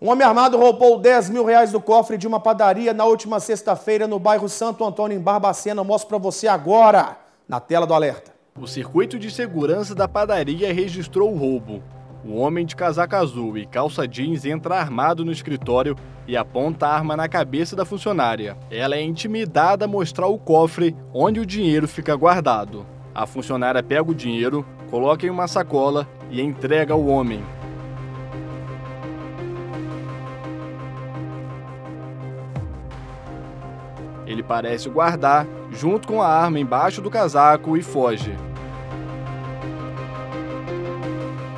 Um homem armado roubou 10 mil reais do cofre de uma padaria na última sexta-feira no bairro Santo Antônio, em Barbacena. Eu mostro para você agora, na tela do alerta. O circuito de segurança da padaria registrou o roubo. O homem de casaca azul e calça jeans entra armado no escritório e aponta a arma na cabeça da funcionária. Ela é intimidada a mostrar o cofre onde o dinheiro fica guardado. A funcionária pega o dinheiro, coloca em uma sacola e entrega ao homem. Ele parece guardar, junto com a arma embaixo do casaco, e foge.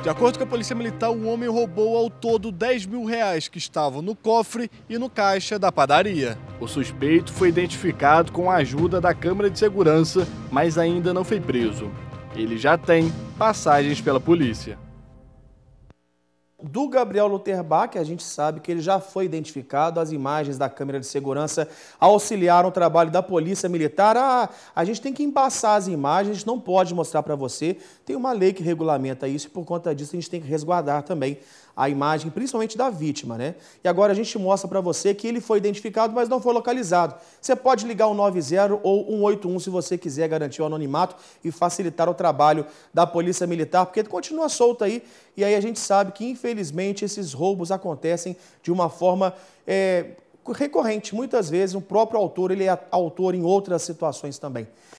De acordo com a Polícia Militar, o homem roubou ao todo 10 mil reais que estavam no cofre e no caixa da padaria. O suspeito foi identificado com a ajuda da Câmara de Segurança, mas ainda não foi preso. Ele já tem passagens pela polícia do Gabriel Luterbach, a gente sabe que ele já foi identificado, as imagens da câmera de segurança auxiliaram o trabalho da Polícia Militar. Ah, a gente tem que embaçar as imagens, a gente não pode mostrar para você. Tem uma lei que regulamenta isso e por conta disso a gente tem que resguardar também a imagem, principalmente da vítima, né? E agora a gente mostra para você que ele foi identificado, mas não foi localizado. Você pode ligar o 90 ou 181 se você quiser garantir o anonimato e facilitar o trabalho da Polícia Militar, porque continua solto aí e aí a gente sabe que, infelizmente, esses roubos acontecem de uma forma é, recorrente. Muitas vezes o próprio autor ele é autor em outras situações também.